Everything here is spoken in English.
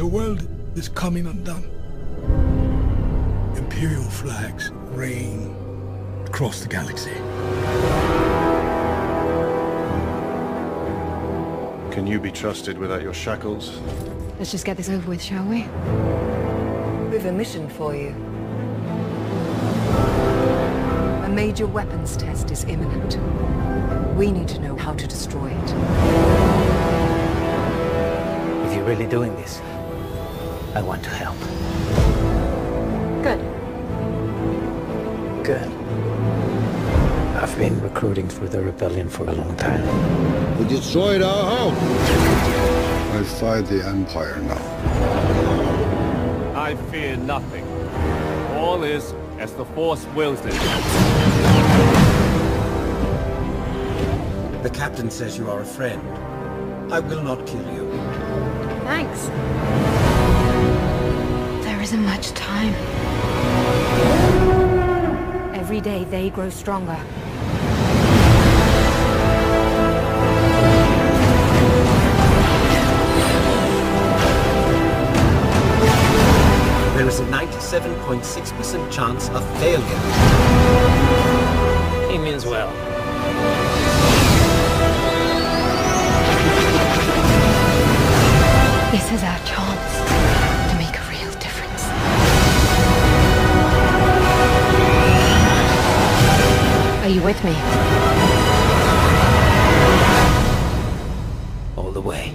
The world is coming undone. Imperial flags reign across the galaxy. Can you be trusted without your shackles? Let's just get this over with, shall we? We've a mission for you. A major weapons test is imminent. We need to know how to destroy it. If you're really doing this, I want to help. Good. Good. I've been recruiting for the rebellion for a long time. We destroyed our home. I fight the Empire now. I fear nothing. All is as the Force wills it. The captain says you are a friend. I will not kill you. Thanks. There isn't much time. Every day they grow stronger. There is a 97.6% chance of failure. He means well. with me. All the way.